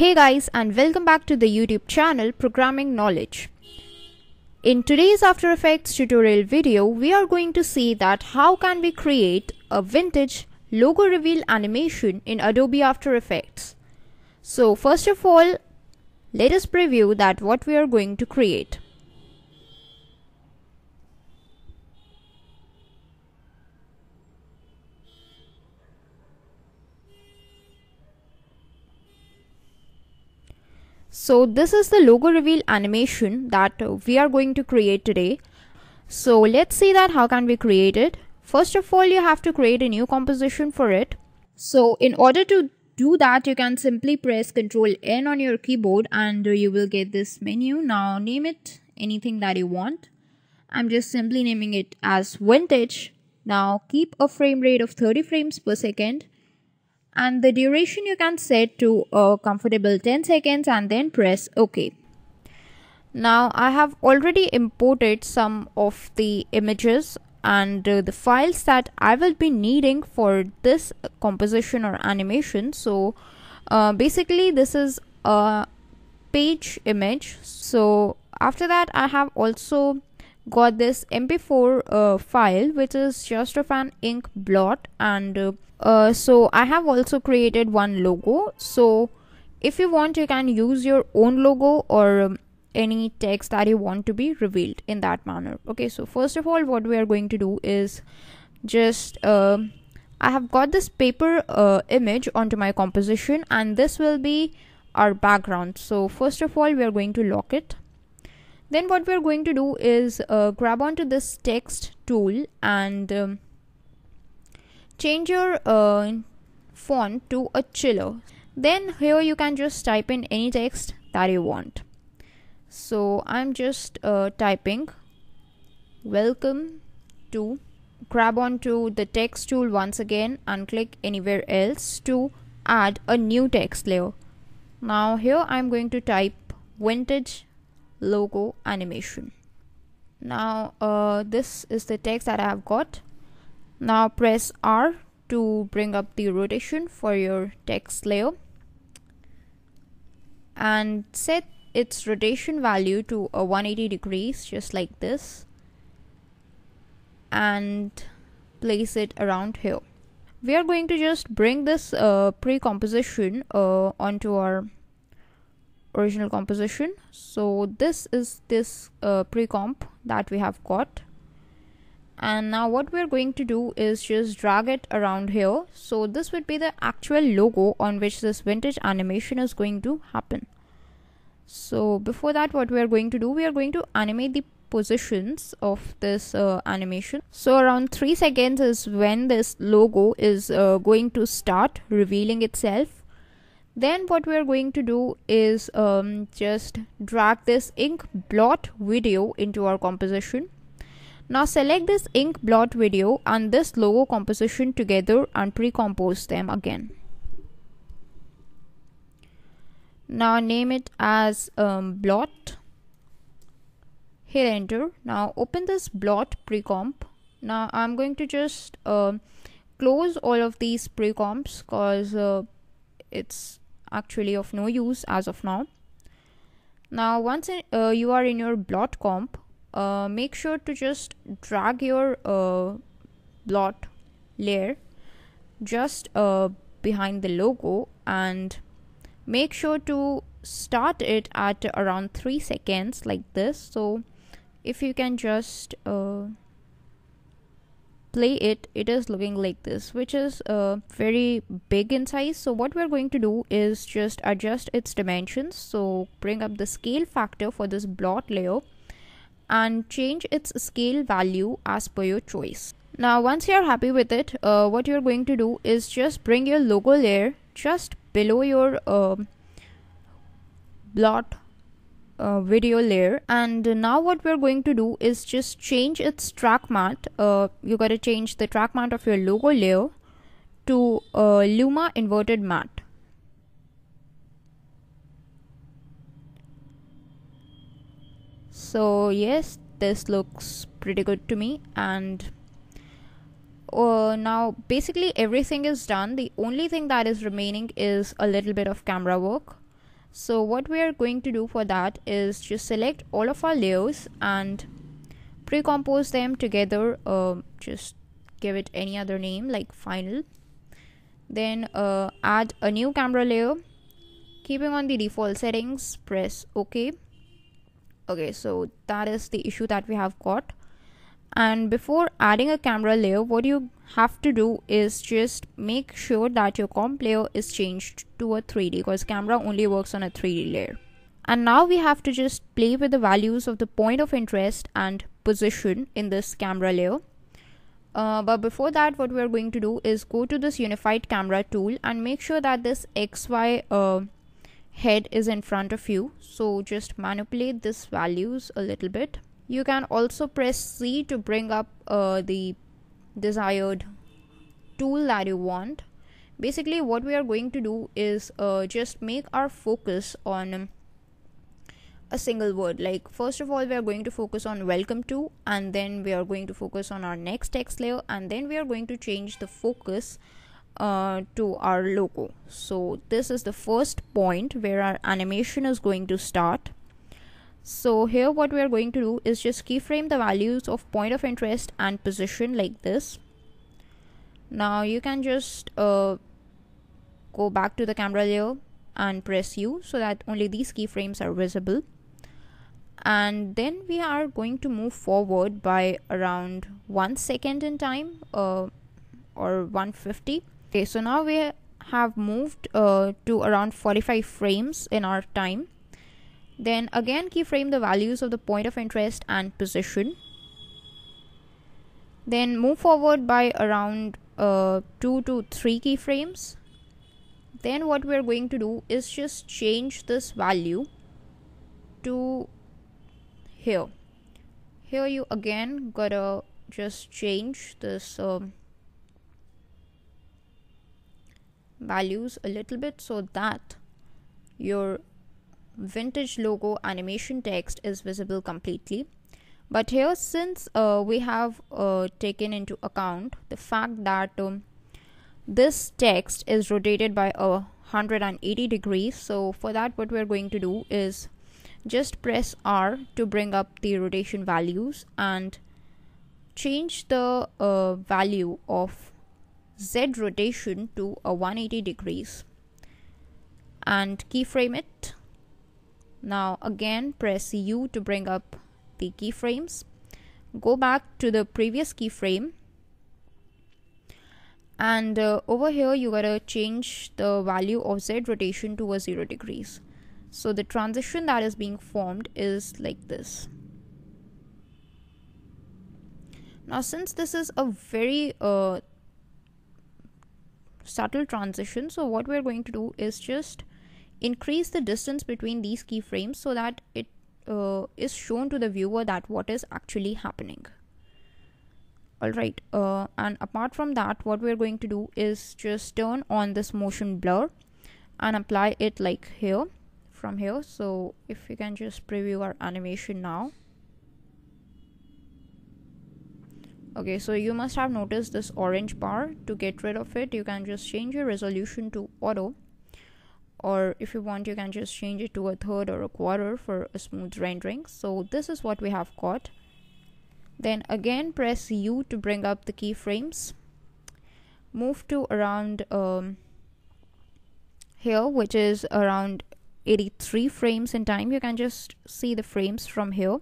Hey guys and welcome back to the YouTube channel Programming Knowledge. In today's After Effects tutorial video, we are going to see that how can we create a vintage logo reveal animation in Adobe After Effects. So first of all, let us preview that what we are going to create. So this is the logo reveal animation that we are going to create today. So let's see that how can we create it. First of all, you have to create a new composition for it. So in order to do that, you can simply press Ctrl N on your keyboard and you will get this menu. Now name it anything that you want. I'm just simply naming it as vintage. Now keep a frame rate of 30 frames per second and the duration you can set to a comfortable 10 seconds and then press OK. Now I have already imported some of the images and uh, the files that I will be needing for this composition or animation. So uh, basically this is a page image. So after that I have also got this mp4 uh, file which is just of an ink blot and uh, uh, so I have also created one logo. So if you want you can use your own logo or um, any text that you want to be revealed in that manner. Okay so first of all what we are going to do is just uh, I have got this paper uh, image onto my composition and this will be our background. So first of all we are going to lock it then what we're going to do is uh, grab onto this text tool and um, change your uh, font to a chiller. Then here you can just type in any text that you want. So I'm just uh, typing welcome to grab onto the text tool once again and click anywhere else to add a new text layer. Now here I'm going to type vintage logo animation. Now uh, this is the text that I have got. Now press R to bring up the rotation for your text layer. And set its rotation value to a 180 degrees just like this. And place it around here. We are going to just bring this uh, pre-composition uh, onto our original composition. So this is this uh, pre-comp that we have got. And now what we're going to do is just drag it around here. So this would be the actual logo on which this vintage animation is going to happen. So before that what we are going to do we are going to animate the positions of this uh, animation. So around 3 seconds is when this logo is uh, going to start revealing itself then what we are going to do is um, just drag this ink blot video into our composition. Now select this ink blot video and this logo composition together and pre-compose them again. Now name it as um, blot. Hit enter. Now open this blot pre-comp. Now I'm going to just uh, close all of these pre-comps because uh, it's actually of no use as of now. Now once in, uh, you are in your blot comp uh, make sure to just drag your uh, blot layer just uh, behind the logo and make sure to start it at around 3 seconds like this. So if you can just uh, play it it is looking like this which is uh, very big in size. So what we're going to do is just adjust its dimensions. So bring up the scale factor for this blot layer and change its scale value as per your choice. Now once you're happy with it uh, what you're going to do is just bring your logo layer just below your uh, blot uh, video layer. And now what we're going to do is just change its track matte. Uh, you got to change the track matte of your logo layer to uh, Luma inverted matte. So yes this looks pretty good to me. And uh, now basically everything is done. The only thing that is remaining is a little bit of camera work so what we are going to do for that is just select all of our layers and pre-compose them together uh, just give it any other name like final. Then uh, add a new camera layer. Keeping on the default settings press ok okay so that is the issue that we have got and before adding a camera layer what you have to do is just make sure that your comp layer is changed to a 3d because camera only works on a 3d layer. And now we have to just play with the values of the point of interest and position in this camera layer. Uh, but before that what we're going to do is go to this unified camera tool and make sure that this xy uh, head is in front of you. So just manipulate this values a little bit you can also press C to bring up uh, the desired tool that you want. Basically what we are going to do is uh, just make our focus on a single word. Like first of all we are going to focus on welcome to and then we are going to focus on our next text layer and then we are going to change the focus uh, to our logo. So this is the first point where our animation is going to start so here what we are going to do is just keyframe the values of point of interest and position like this. Now you can just uh, go back to the camera layer and press U so that only these keyframes are visible. And then we are going to move forward by around one second in time uh, or 150 okay so now we have moved uh, to around 45 frames in our time then again keyframe the values of the point of interest and position. Then move forward by around uh, 2 to 3 keyframes. Then what we're going to do is just change this value to here. Here you again gotta just change this um, values a little bit so that your vintage logo animation text is visible completely. But here since uh, we have uh, taken into account the fact that um, this text is rotated by a 180 degrees so for that what we're going to do is just press R to bring up the rotation values and change the uh, value of Z rotation to a 180 degrees and keyframe it now again press U to bring up the keyframes. Go back to the previous keyframe and uh, over here you gotta change the value of Z rotation to a 0 degrees. So the transition that is being formed is like this. Now since this is a very uh, subtle transition so what we're going to do is just increase the distance between these keyframes so that it uh, is shown to the viewer that what is actually happening. Alright uh, and apart from that what we're going to do is just turn on this motion blur and apply it like here from here. So if you can just preview our animation now. Okay so you must have noticed this orange bar. To get rid of it you can just change your resolution to auto or if you want you can just change it to a third or a quarter for a smooth rendering. So this is what we have got. Then again press U to bring up the keyframes. Move to around um, here which is around 83 frames in time. You can just see the frames from here.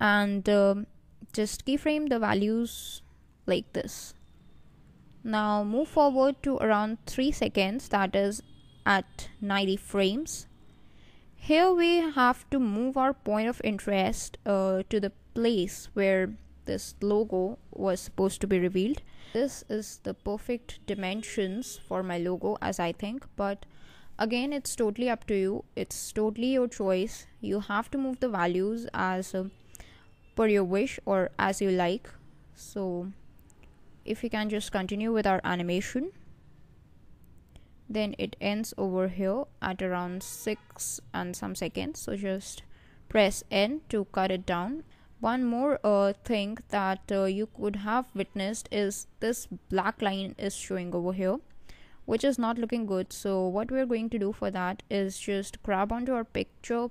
And um, just keyframe the values like this. Now move forward to around 3 seconds. That is at 90 frames. Here we have to move our point of interest uh, to the place where this logo was supposed to be revealed. This is the perfect dimensions for my logo as I think but again it's totally up to you it's totally your choice you have to move the values as uh, per your wish or as you like so if we can just continue with our animation then it ends over here at around 6 and some seconds. So just press n to cut it down. One more uh, thing that uh, you could have witnessed is this black line is showing over here which is not looking good. So what we're going to do for that is just grab onto our picture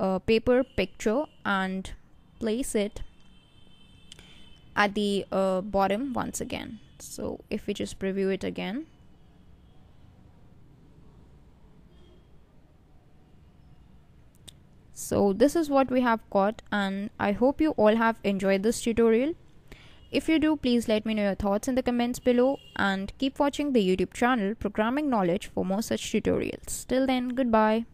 uh, paper picture and place it at the uh, bottom once again. So if we just preview it again so this is what we have got and i hope you all have enjoyed this tutorial. If you do please let me know your thoughts in the comments below and keep watching the youtube channel programming knowledge for more such tutorials. Till then goodbye